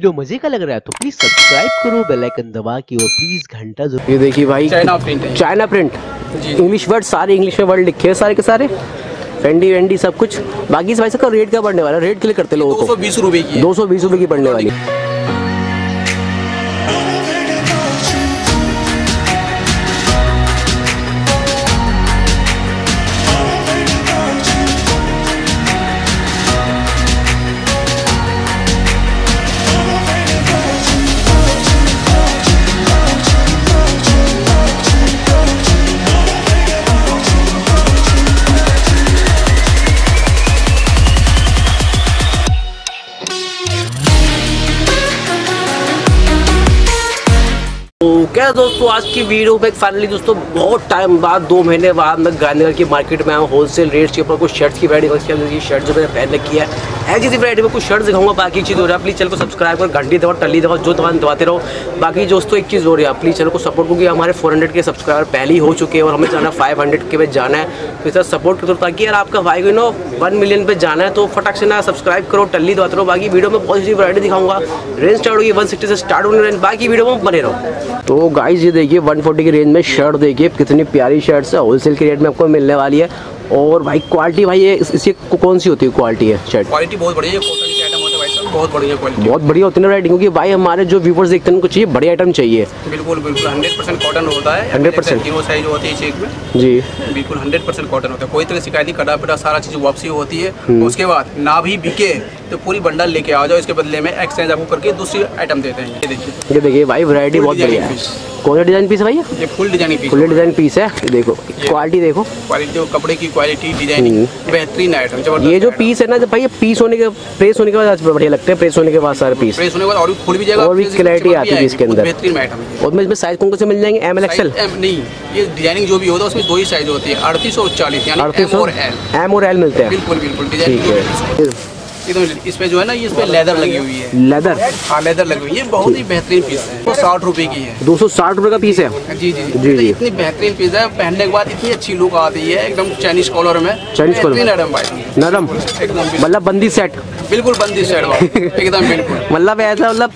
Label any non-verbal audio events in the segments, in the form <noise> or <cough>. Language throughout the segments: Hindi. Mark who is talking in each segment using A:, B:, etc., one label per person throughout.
A: वीडियो मज़े का लग रहा है तो प्लीज़ सब्सक्राइब करो बेल आइकन दबा के और प्लीज़ घंटा ज़रूर
B: ये देखिए भाई
C: China print
B: China print English word सारे इंग्लिश में वर्ड लिखे हैं सारे के सारे। फेंडी वेंडी सब कुछ। बाकी इस भाई साहब का रेट क्या बढ़ने वाला है? रेट के लिए करते लोगों
C: दो सौ
B: को
C: बीस रुपए की
B: दो सौ बीस रुपए की पड़ने वाली क्या दोस्तों, आज की वीडियो में फाइनली दोस्तों, बहुत टाइम बाद, दो महीने बाद मैं गांधीनगर की मार्केट में आया होलसेल रेट्स के ऊपर कुछ शर्ट्स की वैरायटी शर्ट जो मैंने पहन रखी है। ऐसी वैरायटी में कुछ शर्ट्स दिखाऊँगा, बाकी चीज़ हो रहा है। प्लीज़ चैनल को सब्सक्राइब कर, घंटी दबाओ टली दबाओ, जो दबा दबाते रहो। बाकी दोस्तों, एक चीज़ हो रही है प्लीज़ चैनल को सपोर्ट क्योंकि हमारे फोर के सब्सक्राइबर पहले ही हो चुके हैं और हमें जाना फाइव के पे जाना है। तो इस सपोर्ट करो ताकि यार आपका भाई नो वन मिलियन पे जाना है तो फटाक से ना सब्सक्राइब करो, टल्ली दबाते रहो। बाकी वीडियो में बहुत सी वैरायटी दिखाऊँगा। रेंज स्टार्ट होगी वन से स्टार्ट होने बाकी वीडियो में बने रहो। तो गाइस ये देखिए 140 की रेंज में शर्ट देखिए कितनी प्यारी शर्ट्स है होलसेल के रेट में आपको मिलने वाली है। और भाई क्वालिटी भाई ये इस- इसकी कौन सी होती है क्वालिटी है शर्ट
C: क्वालिटी बहुत बढ़िया है है बहुत बढ़िया क्वालिटी
B: बहुत बढ़िया होती है ना राइटिंग क्योंकि भाई हमारे जो व्यूवर्स देखते हैं उनको चाहिए बड़े आइटम चाहिए।
C: बिल्कुल बिल्कुल हंड्रेड परसेंट कॉटन होता है।
B: 100%
C: ज़ीरो साइज़ होती है चेक में।
B: जी।
C: बिल्कुल हंड्रेड परसेंट कॉटन होता है। कोई तरह शिकायत नहीं कटा पिटा सारा चीज़ वापसी होती है।
B: हम्म।
C: उसके बाद ना भी बिके तो पूरी बंडल लेके आ जाओ इसके बदले में एक्सचेंज आपको करके दूसरी आइटम देते हैं। ये देखिए।
B: ये देखिए भाई वैरायटी बहुत बढ़िया है। कौन सा डिज़ाइन पीस है भैया?
C: ये full designing piece
B: full design piece है। देखो क्वालिटी देखो।
C: क्वालिटी कपड़े की क्वालिटी डिज़ाइनिंग बेहतरीन आइटम।
B: ये जो पीस है ना भाई ये पीस होने के प्रेस होने के बाद आज बढ़िया लगते हैं प्रेस होने के बाद सारे पीस
C: प्रेस होने के बाद और भी खुल भी जाएगा
B: और भी
C: भी
B: आती है इसके अंदर।
C: बेहतरीन आइटम
B: और इसमें साइज़ कौन कौन से मिल जाएँगे? एम एल एक्सएल
C: नहीं ये डिज़ाइनिंग जो भी होता है उसमें दो ही साइज़ होती है अड़तीस और चालीस
B: अड़तीस
C: और एल
B: एम और एल मिलते हैं।
C: बिल्कुल बिल्कुल
B: ठीक
C: डिज़ाइनिंग
B: है
C: एकदम जो है ना ये इसमें लेदर लगी हुई है।
B: लेदर?
C: हाँ लेदर लगी हुई है। बहुत ही बेहतरीन पीस है। वो साठ रुपए की है।
B: दो सौ साठ रुपये का पीस है?
C: जी जी।
B: जी, जी।
C: इतनी बेहतरीन पीस है। पहनने के बाद इतनी अच्छी लुक आती है। एकदम चाइनीज़ कॉलर में।
B: Collar।
C: बेहतरीन आइटम भाई।
B: नरम?
C: एकदम
B: मतलब बंदी सेट
C: बिल्कुल बंदी सेट एकदम बिल्कुल। <laughs>
B: मतलब ऐसा मतलब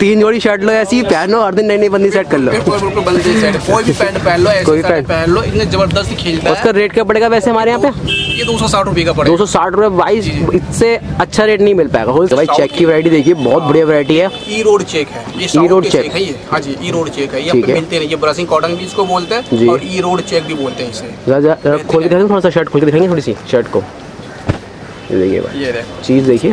B: तीन जोड़ी शर्ट लो ऐसी पहनो हर दिन नई नई बंदी सेट कर लो।
C: बिल्कुल बंदी सेट कोई भी पैंट पहन लो
B: कोई पैंट।
C: पहन लो। इतने ज़बरदस्त खींचता
B: उसका रेट क्या पड़ेगा वैसे हमारे यहाँ पे?
C: ये दो सौ साठ रुपए का
B: दो सौ साठ रुपये बाईस। इससे अच्छा रेट नहीं मिल पाएगा। भाई चेक की वैरायटी देखिए बहुत बढ़िया वैरायटी है।
C: ई रोड चेक है। के
B: check।
C: चेक है ये। हाँ जी ई रोड चेक है। ये आपको मिलते नहीं ये ब्रशिंग कॉटन भी इसको बोलते हैं और ई रोड चेक भी बोलते हैं इसे।
B: खोल के दिखाएँगे थोड़ा सा शर्ट खोल के दिखाएँगे थोड़ी सी? शर्ट को। ये देखिए भाई। चीज़ देखिए।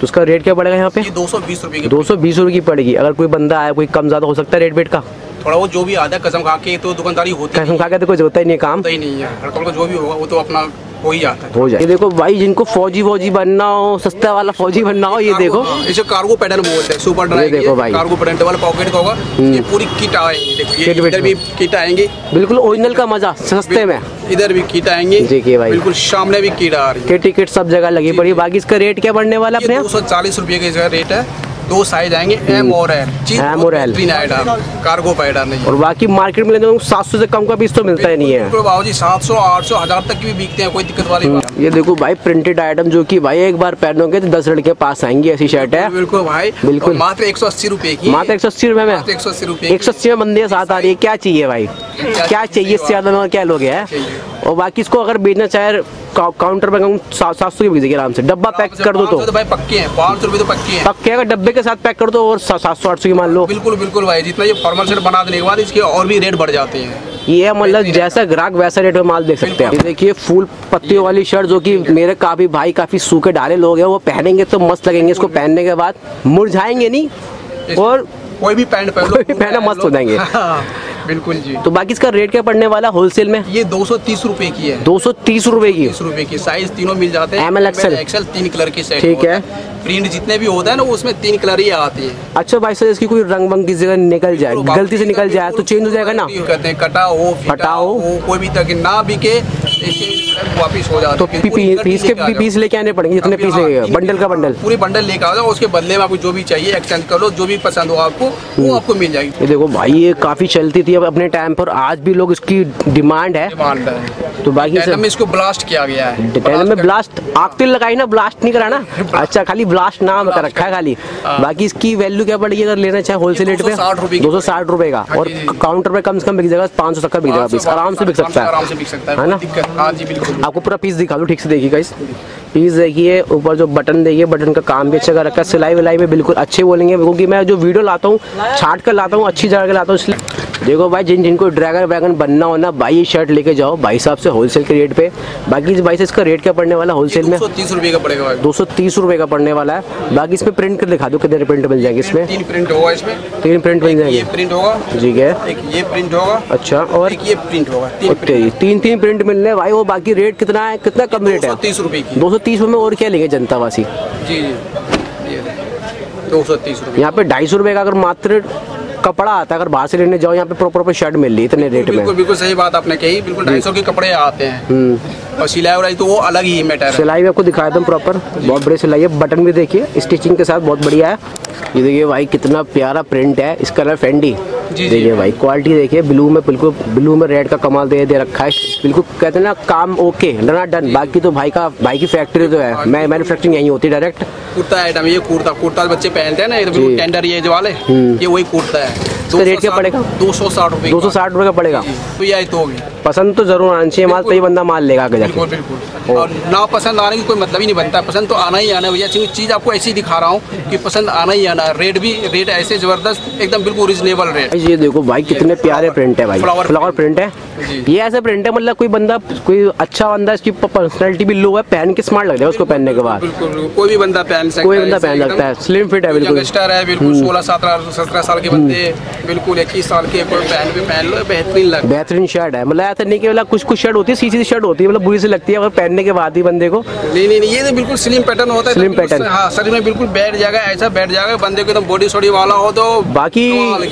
B: तो उसका रेट क्या पड़ेगा यहाँ पे?
C: दो सौ बीस रुपये की
B: दो सौ बीस रुपये की पड़ेगी। अगर कोई बंदा आया कोई कम ज़्यादा हो सकता है रेट वेट का।
C: थोड़ा वो जो भी आता है कसम खा के तो दुकानदारी होती
B: कसम खा के तो कुछ होता ही नहीं काम।
C: होता ही नहीं है। जो भी होगा वो तो अपना हो ही जाता है।
B: हो जाए। ये देखो भाई जिनको फौजी फौजी बनना हो सस्ता वाला फौजी बनना हो ये देखो।
C: हाँ, इसे कार्गो पैटर्न बोलते हैं सुपर
B: ये
C: ड्राई
B: देखो भाई। हम्म।
C: कार्गो पैटर्न वाला पॉकेट का होगा। ये पूरी किट आएँगी देखो ये इधर भी किट आएँगी।
B: बिल्कुल ओरिजिनल का मज़ा सस्ते में।
C: इधर भी किट आएँगी।
B: देखिए भाई।
C: बिल्कुल सामने भी किट आ रही है।
B: के टिकट सब जगह लगी पड़ी बाकी इसका रेट क्या बढ़ने वाला अपने
C: दो सौ चालीस रूपए का इसका रेट है। दो साइज़ आएँगे एम और एल
B: M और।
C: बेहतरीन कार्गो पैटर्न है
B: और बाकी मार्केट में लेते सात सौ से कम का पीस तो मिलता ही नहीं है।
C: बाबू जी सात सौ आठ सौ हज़ार तक की भी बिकते हैं कोई दिक्कत वाली बात
B: ये देखो भाई प्रिंटेड आइटम जो कि भाई एक बार पहनोगे तो दस लड़के पास आएँगे ऐसी शर्ट है।
C: बिल्कुल भाई।
B: बिल्कुल।
C: मात्र एक सौ अस्सी रुपए की।
B: मात्र एक सौ अस्सी रुपए में?
C: एक सौ अस्सी रुपए
B: एक सौ अस्सी में बंदे साथ आ रही है क्या चाहिए भाई? <laughs> क्या चाहिए इससे ज़्यादा क्या लोगे है? और बाकी इसको अगर बेचना चाहे काउंटर पे कहूँ सात सौ की बिक जाएगी आराम से। डब्बा पैक कर दो तो।
C: भाई पक्के हैं पाँच सौ रुपए तो पक्के हैं।
B: पक्के अगर डब्बे के साथ पैक कर दो और सात सौ आठ सौ की मान लो।
C: बिल्कुल बिल्कुल भाई जितना ये फॉर्मल सेट बना देने के बाद इसके और भी रेट बढ़ जाते हैं।
B: ये मतलब जैसा ग्राहक वैसा रेट में माल देख सकते हैं। देखिए फूल पत्तियों वाली शर्ट जो कि मेरे काफ़ी भाई काफ़ी सूखे डाले लोग हैं वो पहनेंगे तो मस्त लगेंगे। इसको पहनने के बाद मुरझाएँगे नहीं और
C: कोई भी पैंट पहन लो
B: कोई भी पहना मस्त हो जाएँगे।
C: बिल्कुल जी।
B: तो बाकी इसका रेट क्या पड़ने वाला होलसेल में?
C: ये दो सौ तीस रूपए की है।
B: दो सौ तीस रूपए की।
C: तीस रूपए की। साइज़ तीनों मिल जाते हैं।
B: एम एल
C: एक्सएल तीन कलर की सेट
B: ठीक है।
C: प्रिंट जितने भी होता है ना उसमें तीन कलर ही आती है।
B: अच्छा भाई सर इसकी कोई रंग बंग की जगह निकल जाए? गलती से निकल जाए तो चेंज हो जाएगा ना?
C: कहते हैं। कटा हो
B: फटा हो।
C: कोई भी तक ना बिके वापिस हो जाता
B: तो
C: है।
B: पीस के पीस लेके आने पड़ेंगे जितने पीस लेके बंडल का बंडल।
C: पूरी बंडल लेके आ जाओ उसके बदले में आपको जो भी चाहिए एक्सचेंज कर लो जो भी पसंद हो आपको वो आपको मिल जाएगी।
B: ये देखो भाई ये काफ़ी चलती थी अब अपने टाइम पर आज भी लोग इसकी डिमांड है।
C: डिमांड है।
B: तो बाकी
C: में इसको ब्लास्ट किया गया है।
B: डिटेल में ब्लास्ट आग तो लगाई ना ब्लास्ट नहीं करा ना? <laughs> अच्छा खाली ब्लास्ट नाम का रखा है खाली। बाकी इसकी वैल्यू क्या पड़ेगी अगर लेना चाहे होलसेल रेट पे?
C: 260 रुपए
B: दो सौ साठ रुपए का।
C: हाँ
B: और। काउंटर पे कम से कम बिक जाएगा पाँच सौ तक का बिक जाएगा आराम से बिक सकता है।
C: आराम से बिक सकता है
B: है ना?
C: हाँ जी, बिल्कुल।
B: आपको पूरा पीस दिखा लो ठीक से देखिएगा इस पीस देखिए, ऊपर जो बटन देखिए बटन का काम भी अच्छा कर रखा है। सिलाई विलाई में बिल्कुल अच्छे बोलेंगे। क्योंकि मैं जो वीडियो लाता हूँ, छाट कर लाता हूँ, अच्छी जगह लाता हूँ, इसलिए देखो भाई जिन जिनको ड्रैगन वैगन बनना हो ना भाई ये शर्ट लेके जाओ भाई साहब से होलसेल के रेट पे। बाकी इस भाई से इसका रेट क्या पड़ने वाला होलसेल में?
C: तीस रुपये का पड़ेगा
B: दो सौ तीस रुपए का पड़ने वाला है। बाकी इसमें प्रिंट कर दिखा दो कितने प्रिंट मिल जाएँगे इसमें।
C: तीन प्रिंट होगा इसमें।
B: तीन प्रिंट मिल जाएँगे।
C: प्रिंट होगा।
B: जी है
C: एक ये प्रिंट होगा।
B: अच्छा और?
C: ये प्रिंट होगा। तीन
B: तीन प्रिंट मिलने भाई वो बाकी रेट कितना है? कितना कम रेट है?
C: तीस रुपये की।
B: दो सौ तीस में और क्या लेंगे जनता वासी
C: जी। जी दो सौ तीस रुपये
B: यहाँ पे ढाई सौ रुपए का अगर मात्र कपड़ा आता है अगर बाहर से लेने जाओ यहाँ पे प्रॉपर प्रॉपर शर्ट मिल रही इतने रेट में।
C: बिल्कुल बिल्कुल सही बात आपने कही। बिल्कुल ढाई सौ के कपड़े आते हैं।
B: हम्म।
C: और सिलाई उलाई तो वो अलग ही मैटर है।
B: सिलाई में आपको दिखाया था प्रॉपर बहुत बड़ी सिलाई है। बटन भी देखिए स्टिचिंग के साथ बहुत बढ़िया है। ये देखिए भाई कितना प्यारा प्रिंट है। इसका कलर फेंडी। देखिए भाई क्वालिटी देखिए ब्लू में बिल्कुल ब्लू में रेड का कमाल दे दे रखा है। बिल्कुल कहते हैं ना काम ओके डना डन बाकी तो भाई का भाई की फैक्ट्री तो है। मैं मैन्युफैक्चरिंग यहीं होती है डायरेक्ट
C: कुर्ता आइटम ये कुर्ता कुर्ता बच्चे पहनते हैं ना ये तो टेंडर ये जो वाले ये वही कुर्ता है।
B: इसका रेट क्या पड़ेगा?
C: दो सौ साठ रुपये
B: दो सौ साठ रुपये का पड़ेगा।
C: तो ये तो
B: पसंद तो ज़रूर आना चाहिए माल तभी बंदा माल लेगा आगे
C: बिल्कुल बिल्कुल। और ना पसंद आने की कोई मतलब ही नहीं बनता। पसंद तो आना ही आना है। भैया क्योंकि चीज़ आपको ऐसी दिखा रहा हूँ कि पसंद आना ही आना रेट भी रेट ऐसे ज़बरदस्त एकदम बिल्कुल रिजनेबल रेट
B: ये देखो भाई कितने प्यारे प्रिंट है भाई।
C: फ्लावर
B: फ्लावर प्रिंट है। ये ऐसे प्रिंट है मतलब कोई बंदा कोई अच्छा बंदा इसकी पर्सनैलिटी भी लो है पहन के स्मार्ट लग जाएगा उसको पहनने के बाद।
C: कोई भी बंदा पहन सकता
B: कोई
C: है
B: बंदा पहन सकता है। स्लिम फिट है बिल्कुल। हम्म।
C: है बिल्कुल सोलह सत्रह सत्रह साल के बंदे बिल्कुल इक्कीस साल के कोई पहन भी पहन लो बेहतरीन लग
B: बेहतरीन शर्ट है। मतलब ऐसा नहीं कि मतलब कुछ कुछ शर्ट होती है सीधी शर्ट होती है मतलब बुरी सी लगती है अगर पहनने के बाद ही बंदे को
C: नहीं नहीं ये तो बिल्कुल स्लिम पैटर्न होता है तो बिल्कुल
B: pattern।
C: हाँ शरीर में बिल्कुल बैठ जाएगा ऐसा बैठ जाएगा बंदे को एकदम बॉडी सॉडी वाला हो तो
B: बाकी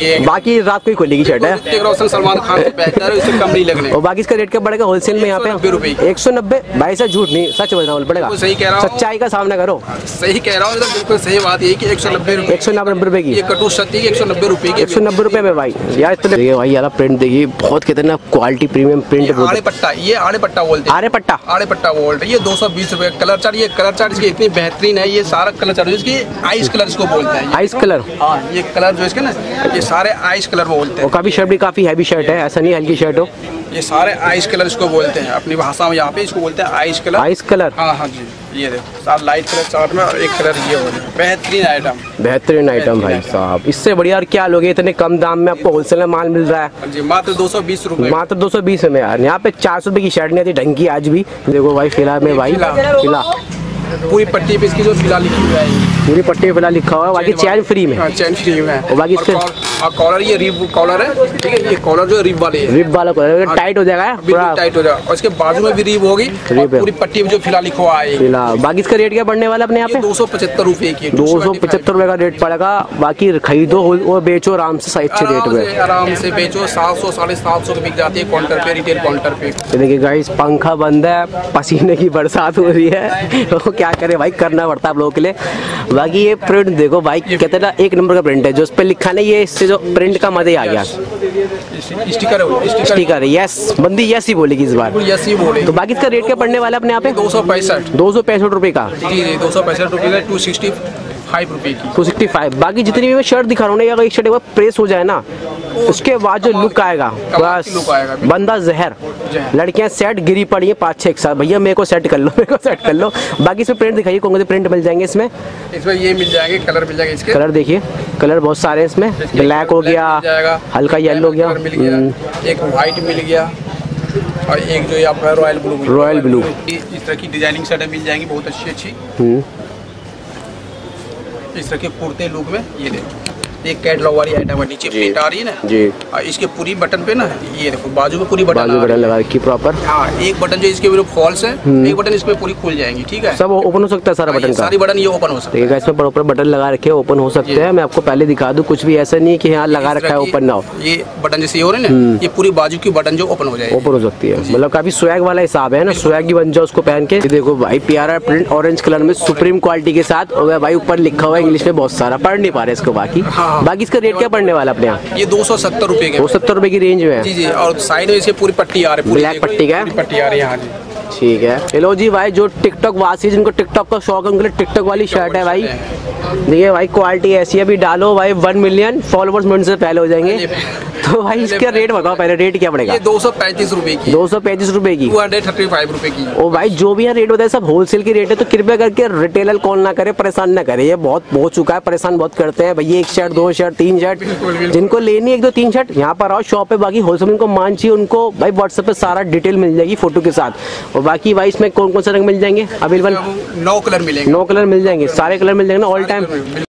C: है।
B: बाकी रात को ही खोलेगी शर्ट है।
C: रोशन सलमान खान इससे कम नहीं लगने।
B: और बाकी इसका रेट क्या पड़ेगा होलसेल में यहाँ पे? एक सौ नब्बे भाई साहब झूठ नहीं सच बोलना पड़ेगा
C: सही कह रहा हूँ।
B: सच्चाई का सामना करो।
C: सही कह रहा हूँ बिल्कुल सही बात यही कि एक सौ नब्बे
B: एक सौ नब्बे रुपए की।
C: कटु सत्ती की एक सौ नब्बे रुपये की।
B: एक सौ नब्बे रुपए में भाई। यार इतने देखिए भाई यार प्रिंट देखिए बहुत कितना क्वालिटी प्रीमियम प्रिंट
C: आड़े पट्टा ये आड़े पट्टा बोलते हैं।
B: आरे पट्टा।
C: आड़े पट्टा बोल्ट ये दो सौ बीस रुपये कलर चार्ट ये कलर चार्ट इसकी इतनी बेहतरीन है ये सारा कलर चार्ट इसकी आइस कलर इसको बोलते हैं।
B: आइस कलर
C: हाँ ये कलर जो इसके ना ये सारे आइस कलर बोलते हैं।
B: काफ़ी शर्ट भी काफ़ी हैवी शर्ट है ऐसा नहीं हल्की शर्ट हो।
C: ये सारे आइस कलर इसको बोलते हैं। अपनी भाषा में यहाँ पे इसको बोलते हैं आइस कलर
B: आइस कलर
C: हाँ हाँ जी। ये देखो सारा लाइट कलर चार्ट में और एक कलर ये हो रहा है। बेहतरीन आइटम
B: बेहतरीन आइटम भाई साहब। इससे बढ़िया और क्या लोगे? इतने कम दाम में आपको होलसेल में माल मिल रहा है।
C: हाँ जी मात्र दो सौ बीस रुपये
B: मात्र दो सौ बीस में यार। यहाँ पे चार सौ रुपए की शर्ट नहीं आती ढंग की आज भी। देखो भाई फ़िलहाल में भाई
C: फिला।
B: फिला
C: पूरी पट्टी पे इसकी जो फ़िलहाल लिखी हुई है।
B: पूरी पट्टी पे फ़िलहाल लिखा हुआ है बाकी चैन फ्री में।
C: हाँ, चैन फ्री में है।
B: और बाकी इसके-
C: कॉलर ये रिब कॉलर है। ठीक है ये कॉलर जो रिब वाले है।
B: रिप वाला कलर टाइट हो जाएगा
C: बिल्कुल टाइट हो जाएगा। और इसके बाजू में भी रिब होगी
B: रिब
C: पूरी पट्टी में जो फ़िलहाल लिखा हुआ है।
B: फिला बाकी इसका रेट क्या पड़ने वाला अपने यहाँ पे?
C: दो सौ पचहत्तर रुपये की
B: दो सौ पचहत्तर रुपए। का रेट पड़ेगा बाकी खरीदो और बेचो आराम से अच्छे रेट में
C: आराम से बेचो सात सौ साढ़े सात सौ बिक जाती है काउंटर पे रिटेल काउंटर पे।
B: देखिए गाइस पंखा बंद है पसीने की बरसात हो रही है। <laughs> तो क्या करे भाई करना पड़ता है आप लोगों के लिए। बाकी ये प्रिंट देखो भाई कहते ना एक नंबर का प्रिंट है जो उस पर लिखा है ये इससे जो प्रिंट का मज़ा ही आ गया।
C: स्टिकर है
B: यस बंदी यस ही बोलेगी इस बार।
C: यस ही बोले
B: तो बाकी इसका रेट क्या पड़ने वाला है अपने यहाँ पे?
C: दो सौ पैंसठ।
B: दो सौ पैंसठ रुपए का।
C: दो सौ पैंसठ रुपये का टू सिक्सटी फाइव रुपये की।
B: टू सिक्सटी फाइव बाकी जितनी भी मैं शर्ट दिखा रहा हूँ ना अगर एक शर्ट एक बार प्रेस हो जाए ना उसके बाद जो लुक आएगा बस। बंदा जहर। लड़कियाँ सेट गिरी पड़ी है पाँच छः एक साथ भैया मेरे को सेट कर लो मेरे को सेट कर लो। बाकी इसमें प्रिंट दिखाइए कौन से प्रिंट मिल जाएँगे इसमें।
C: इसमें ये मिल जाएँगे कलर मिल जाएगा इसके।
B: कलर देखिए कलर बहुत सारे हैं इसमें। ब्लैक हो गया हल्का येलो हो गया। हम्म,
C: एक वाइट मिल गया। और एक जो ये आपका रॉयल ब्लू
B: Royal blue।
C: इस तरह की डिज़ाइनिंग शर्टें मिल जाएँगी बहुत अच्छी अच्छी
B: हम्म।
C: इस तरह के कुर्ते लुक में ये देखो एक कैटलॉग वाली आइटम है नीचे
B: जी।
C: प्रिंट आ रही है ना
B: जी।
C: और इसके पूरी बटन पे ना ये देखो बाजू में पूरी बटन
B: बाजू बटन लगा रखी प्रॉपर
C: हाँ एक बटन जो इसके फॉल्स है एक बटन इसमें पूरी खुल जाएँगी ठीक है?
B: सब ओपन हो सकता है सारा
C: हाँ,
B: बटन
C: सारी बटन ये ओपन हो सकती
B: है। इसमें प्रॉपर बटन लगा रखे ओपन हो सकते हैं। मैं आपको पहले दिखा दूँ कुछ भी ऐसा नहीं है कि यहाँ लगा रखा है ओपन ना हो
C: ये बटन जैसे हो रहे हैं ना ये पूरी बाजू की बटन जो ओपन हो जाए
B: ओपन हो सकती है। मतलब काफ़ी स्वैग वाला हिसाब है ना स्वैग ही बन जाओ उसको पहन के। देखो भाई प्यारा प्रिंट ऑरेंज कलर में सुप्रीम क्वालिटी के साथ और भाई ऊपर लिखा हुआ है इंग्लिश में बहुत सारा पढ़ नहीं पा रहे इसको बाकी।
C: हाँ।
B: बाकी इसका रेट क्या पड़ने वाला अपने यहाँ?
C: ये दो सौ सत्तर रूपए के
B: दो सत्तर रुपए की रेंज में है?
C: जी जी और साइड में इसकी पूरी पट्टी आ रही है ब्लैक
B: पट्टी का
C: पट्टी आ रही है हाँ जी।
B: ठीक है। हेलो जी भाई जो टिकटॉक वासी जिनको टिकटॉक का शौक है उनके लिए टिकटॉक वाली शर्ट है भाई। देखिए भाई क्वालिटी ऐसी है अभी डालो भाई वन मिलियन फॉलोवर्स मिनट से पहले हो जाएँगे। तो भाई इसका रेट बताओ पहले रेट क्या पड़ेगा?
C: दो सौ पैंतीस रूपए की
B: दो सौ पैंतीस रूपए की?
C: टू हंड्रेड थर्टी फाइव रुपये की
B: ओ भाई जो भी यहाँ रेट बताया सब होलसेल की रेट है तो कृपया करके रिटेलर कॉल ना करे परेशान ना करे। ये बहुत हो चुका है परेशान बहुत करते हैं। भैया एक शर्ट दो शर्ट तीन शर्ट। जिनको लेनी है एक दो तीन शर्ट यहाँ पर आओ शॉप पे बाकी होलसेल उनको मान चाहिए उनको भाई व्हाट्सएप पे सारा डिटेल मिल जाएगी फ़ोटो के साथ। और बाकी भाई इसमें कौन कौन से रंग मिल जाएँगे? अवेलेबल
C: नौ कलर मिलेंगे।
B: नौ कलर मिल जाएँगे सारे कलर मिल जाएँगे ना ऑल टाइम